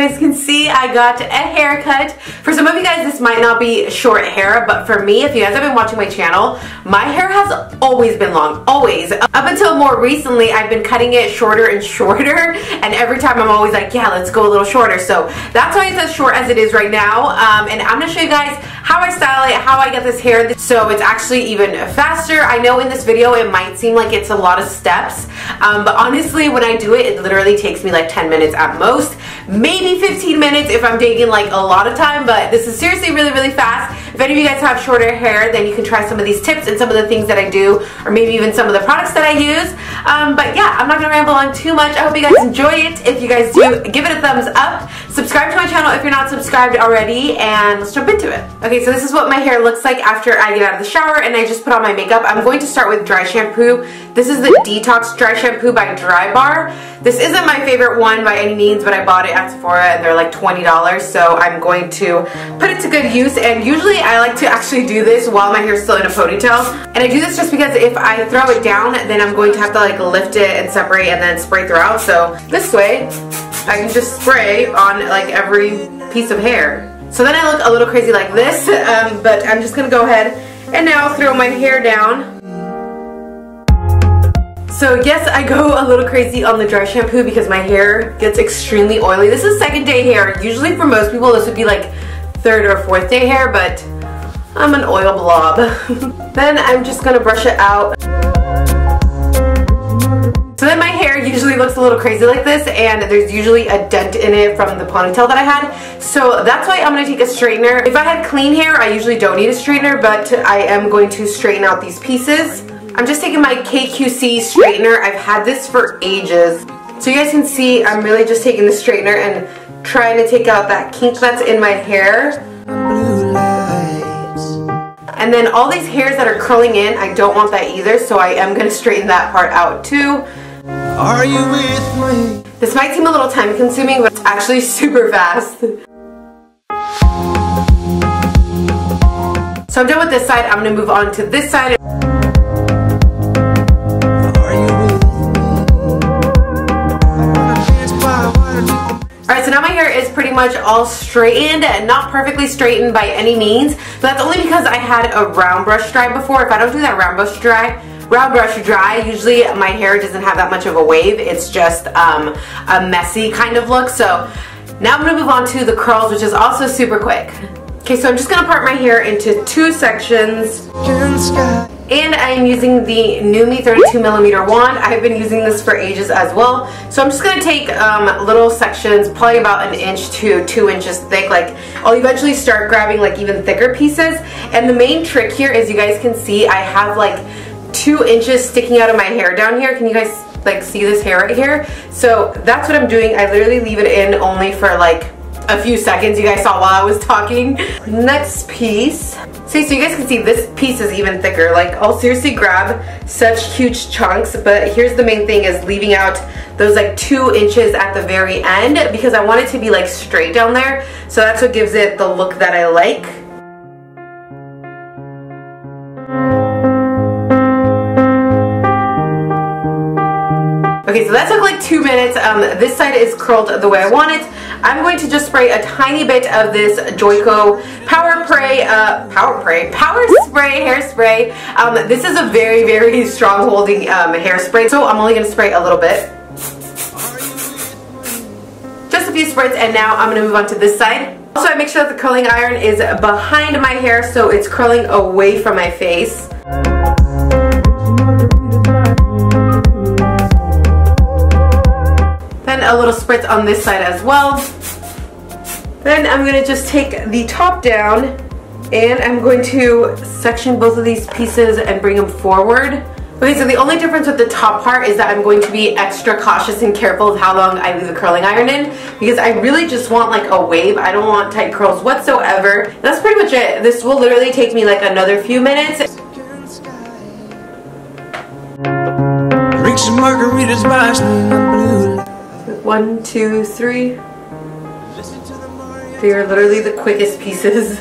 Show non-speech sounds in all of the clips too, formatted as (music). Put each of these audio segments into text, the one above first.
guys can see, I got a haircut. For some of you guys, this might not be short hair, but for me, if you guys have been watching my channel, my hair has always been long, always. Up until more recently, I've been cutting it shorter and (laughs) shorter, and every time I'm always like, yeah, let's go a little shorter. So that's why it's as short as it is right now, um, and I'm gonna show you guys how I style it, how I get this hair, so it's actually even faster. I know in this video, it might seem like it's a lot of steps, um, but honestly, when I do it, it literally takes me like 10 minutes at most, maybe 15 minutes if I'm taking like a lot of time, but this is seriously really, really fast. If any of you guys have shorter hair, then you can try some of these tips and some of the things that I do, or maybe even some of the products that I use. Um, but yeah, I'm not gonna ramble on too much. I hope you guys enjoy it. If you guys do, give it a thumbs up. Subscribe to my channel if you're not subscribed already, and let's jump into it. Okay, so this is what my hair looks like after I get out of the shower and I just put on my makeup. I'm going to start with dry shampoo. This is the Detox Dry Shampoo by Drybar. This isn't my favorite one by any means, but I bought it at Sephora and they're like $20, so I'm going to put it to good use. And usually I like to actually do this while my hair is still in a ponytail. And I do this just because if I throw it down, then I'm going to have to like lift it and separate and then spray throughout. So this way, I can just spray on like every piece of hair. So then I look a little crazy like this, (laughs) um, but I'm just gonna go ahead and now throw my hair down. So yes, I go a little crazy on the dry shampoo because my hair gets extremely oily. This is second day hair. Usually for most people this would be like third or fourth day hair, but I'm an oil blob. (laughs) then I'm just gonna brush it out. So then my hair usually looks a little crazy like this and there's usually a dent in it from the ponytail that I had. So that's why I'm going to take a straightener. If I had clean hair, I usually don't need a straightener, but I am going to straighten out these pieces. I'm just taking my KQC straightener. I've had this for ages. So you guys can see I'm really just taking the straightener and trying to take out that kink that's in my hair. And then all these hairs that are curling in, I don't want that either, so I am going to straighten that part out too. Are you with me? This might seem a little time consuming, but it's actually (laughs) super fast. So I'm done with this side, I'm gonna move on to this side. Pretty much all straightened, and not perfectly straightened by any means, but that's only because I had a round brush dry before. If I don't do that round brush dry, round brush dry, usually my hair doesn't have that much of a wave. It's just um, a messy kind of look. So now I'm gonna move on to the curls, which is also super quick. Okay, so I'm just gonna part my hair into two sections. And I am using the NuMe 32 millimeter wand. I have been using this for ages as well. So I'm just gonna take um, little sections, probably about an inch to two inches thick. Like I'll eventually start grabbing like even thicker pieces. And the main trick here is you guys can see I have like two inches sticking out of my hair down here. Can you guys like see this hair right here? So that's what I'm doing. I literally leave it in only for like a few seconds you guys saw while I was talking. Next piece. See, so you guys can see this piece is even thicker. Like, I'll seriously grab such huge chunks, but here's the main thing is leaving out those like two inches at the very end because I want it to be like straight down there. So that's what gives it the look that I like. Okay, so that took like two minutes. Um, this side is curled the way I want it. I'm going to just spray a tiny bit of this Joico Power Spray, uh, Power Spray, Power Spray Hairspray. Um, this is a very, very (laughs) strong holding um, hairspray, so I'm only going to spray a little bit. Just a few sprays, and now I'm going to move on to this side. Also, I make sure that the curling iron is behind my hair, so it's curling away from my face. A little spritz on this side as well. Then I'm to just take the top down and I'm going to section both of these pieces and bring them forward. Okay, so the only difference with the top part is that I'm going to be extra cautious and careful of how long I leave the curling iron in because I really just want like a wave. I don't want tight curls whatsoever. That's pretty much it. This will literally take me like another few minutes. Drink some margaritas by one, two, three. They are literally the quickest pieces.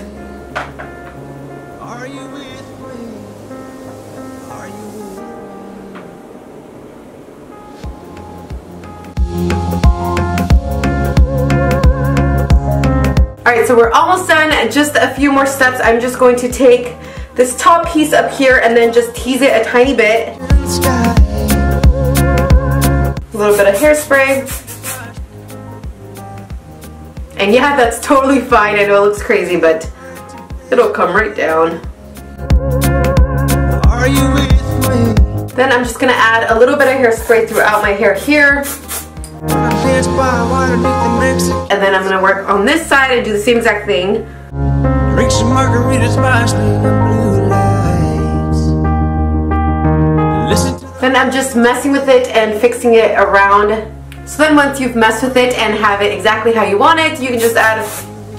Alright, so we're almost done. Just a few more steps. I'm just going to take this top piece up here and then just tease it a tiny bit. A little bit of hairspray. And yeah, that's totally fine. I know it looks crazy, but it'll come right down. Then I'm just gonna add a little bit of hairspray throughout my hair here. And then I'm gonna work on this side and do the same exact thing. Drink some margaritas by Then I'm just messing with it and fixing it around. So then once you've messed with it and have it exactly how you want it, you can just add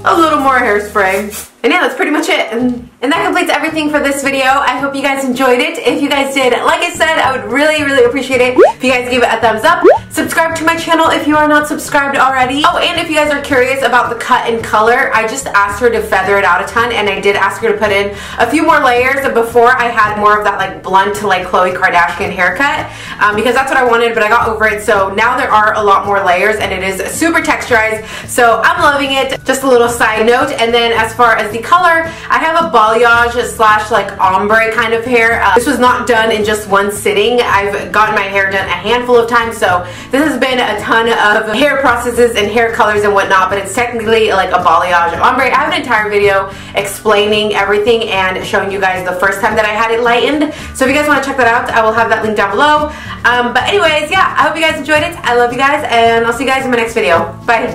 a little more hairspray. And yeah, that's pretty much it. And, and that completes everything for this video. I hope you guys enjoyed it. If you guys did, like I said, I would really, really appreciate it if you guys give it a thumbs up. Subscribe to my channel if you are not subscribed already. Oh, and if you guys are curious about the cut and color, I just asked her to feather it out a ton, and I did ask her to put in a few more layers. Before, I had more of that like blunt, to like Khloe Kardashian haircut, um, because that's what I wanted, but I got over it. So now there are a lot more layers, and it is super texturized. So I'm loving it. Just a little side note. And then as far as the color, I have a balayage slash like ombre kind of hair. Uh, this was not done in just one sitting. I've gotten my hair done a handful of times, so this has been a ton of hair processes and hair colors and whatnot, but it's technically like a balayage ombre. I have an entire video explaining everything and showing you guys the first time that I had it lightened. So if you guys want to check that out, I will have that link down below. Um, but anyways, yeah, I hope you guys enjoyed it. I love you guys, and I'll see you guys in my next video. Bye.